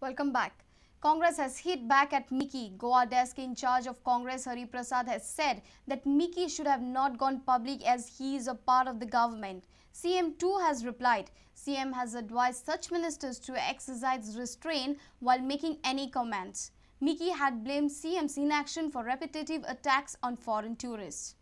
Welcome back. Congress has hit back at Mickey. Goa desk in charge of Congress Hari Prasad has said that Mickey should have not gone public as he is a part of the government. CM too has replied. CM has advised such ministers to exercise restraint while making any comments. Mickey had blamed CM's inaction for repetitive attacks on foreign tourists.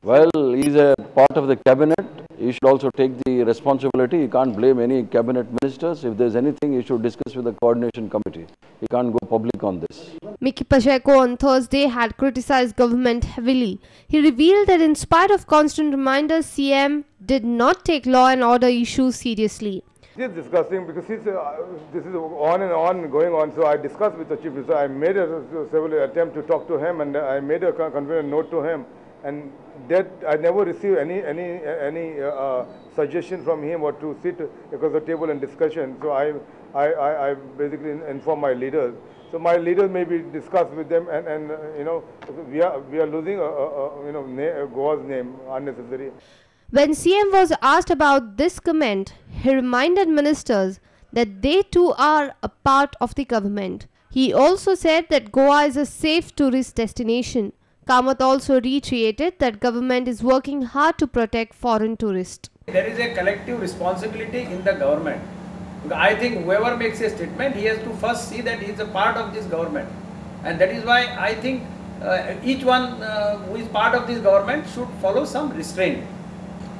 Well, he's a part of the cabinet. He should also take the responsibility. He can't blame any cabinet ministers. If there's anything, he should discuss with the coordination committee. He can't go public on this. Mickey Pacheco on Thursday had criticized government heavily. He revealed that in spite of constant reminders, CM did not take law and order issues seriously. It is disgusting because it's, uh, this is on and on going on. So I discussed with the chief minister. I made a several attempt to talk to him, and I made a convenient note to him. And that I never received any any any uh, uh, suggestion from him or to sit across the table and discussion. So I I, I, I basically inform my leaders. So my leaders maybe discuss with them, and and uh, you know we are we are losing a, a, a you know na Goa's name unnecessary. When CM was asked about this comment, he reminded ministers that they too are a part of the government. He also said that Goa is a safe tourist destination. Kamath also reiterated that government is working hard to protect foreign tourists. There is a collective responsibility in the government. I think whoever makes a statement, he has to first see that he is a part of this government. And that is why I think uh, each one uh, who is part of this government should follow some restraint.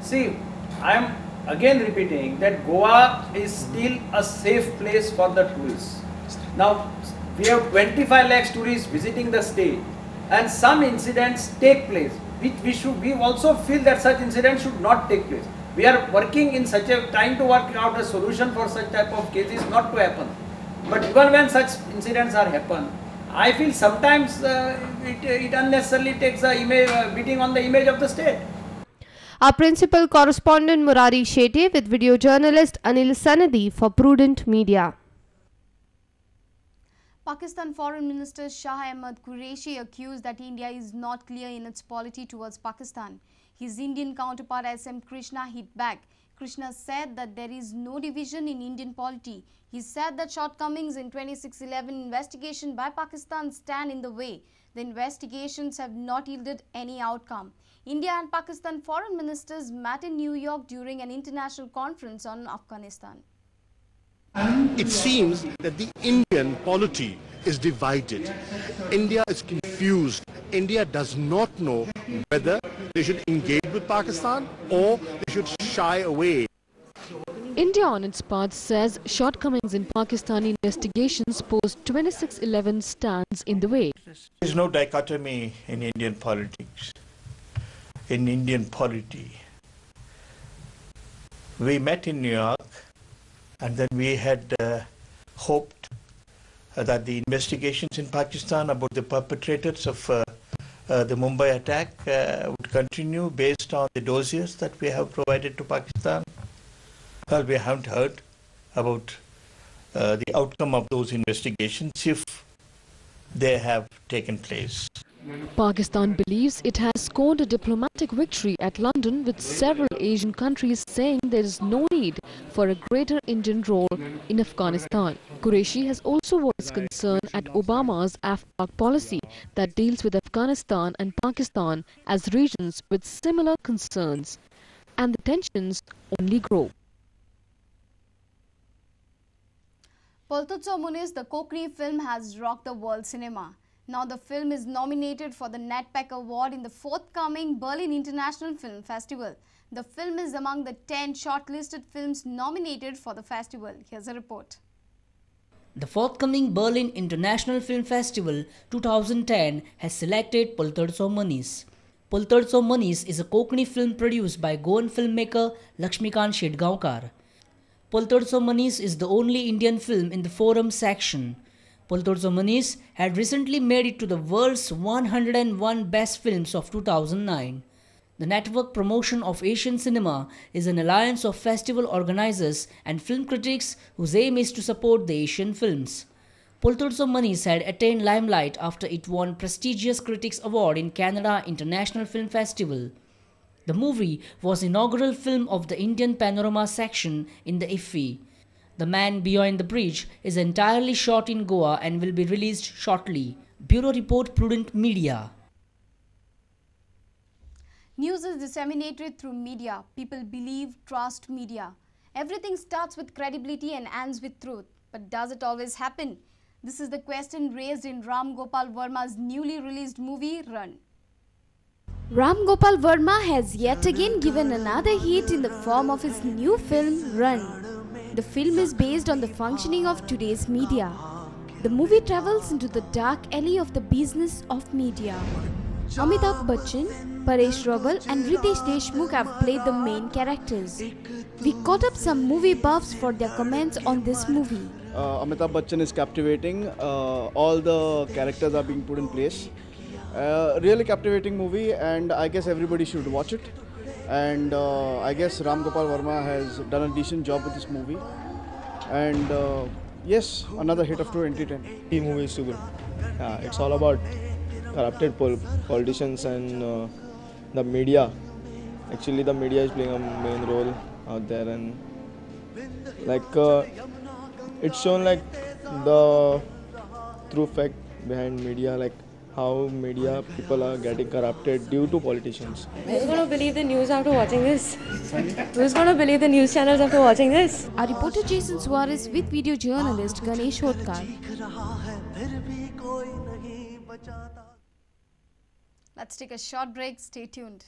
See, I am again repeating that Goa is still a safe place for the tourists. Now, we have 25 lakhs tourists visiting the state and some incidents take place which we should we also feel that such incidents should not take place. We are working in such a trying to work out a solution for such type of cases not to happen. But even when such incidents are happen i feel sometimes uh, it, it unnecessarily takes a image uh, beating on the image of the state. Our principal correspondent Murari Shetty with video journalist Anil Sanadi for Prudent Media. Pakistan Foreign Minister Shah Mahmood Qureshi accused that India is not clear in its policy towards Pakistan. His Indian counterpart SM Krishna hit back. Krishna said that there is no division in Indian polity. He said that shortcomings in 2611 investigation by Pakistan stand in the way. The investigations have not yielded any outcome. India and Pakistan foreign ministers met in New York during an international conference on Afghanistan. It seems that the Indian polity is divided. India is confused. India does not know whether they should engage with Pakistan or they should shy away. India on its part says shortcomings in Pakistani investigations post 2611 stands in the way. There is no dichotomy in Indian politics, in Indian polity. We met in New York and then we had uh, hoped uh, that the investigations in Pakistan about the perpetrators of uh, uh the Mumbai attack would continue based on the dossiers that we have provided to Pakistan. Well, we haven't heard about the outcome of those investigations if they have taken place. Pakistan believes it has scored a diplomatic victory at London with several Asian countries saying there is no need for a greater Indian role in Afghanistan. Qureshi has also voiced concern at Obama's AFPAK policy that deals with Afghanistan and Pakistan as regions with similar concerns. And the tensions only grow. Paltadacho Munis, the Konkani film has rocked the world cinema. Now the film is nominated for the NETPAC Award in the forthcoming Berlin International Film Festival. The film is among the 10 shortlisted films nominated for the festival. Here's a report. The forthcoming Berlin International Film Festival 2010 has selected Paltadacho Munis. Paltadacho Munis is a Konkani film produced by Goan filmmaker Lakshmikant Shetgaonkar. Paltadacho Munis is the only Indian film in the forum section. Paltadacho Munis had recently made it to the world's 101 best films of 2009. The network promotion of Asian cinema is an alliance of festival organizers and film critics whose aim is to support the Asian films. Paltadacho Munis had attained limelight after it won prestigious Critics Award in Canada International Film Festival. The movie was inaugural film of the Indian Panorama section in the IFFI. The Man Beyond the Bridge is entirely shot in Goa and will be released shortly. Bureau Report Prudent Media. News is disseminated through media. People believe, trust media. Everything starts with credibility and ends with truth. But does it always happen? This is the question raised in Ram Gopal Verma's newly released movie Rann. Ram Gopal Verma has yet again given another hit in the form of his new film Rann. The film is based on the functioning of today's media. The movie travels into the dark alley of the business of media. Amitabh Bachchan, Paresh Rawal and Ritesh Deshmukh have played the main characters. We caught up some movie buffs for their comments on this movie. Uh, Amitabh Bachchan is captivating. Uh, all the characters are being put in place. Uh, really captivating movie, and I guess everybody should watch it. And uh, I guess Ram Gopal Verma has done a decent job with this movie. And uh, yes, another hit of 2010. The movie is good. Yeah, it's all about corrupted pol- politicians and uh, the media. Actually, the media is playing a main role out there, and like uh, it's shown like the true fact behind media, like how media people are getting corrupted due to politicians. Who's going to believe the news after watching this? Who's going to believe the news channels after watching this? Our reporter Jason Suarez with video journalist Ganesh Hotkar. Let's take a short break. Stay tuned.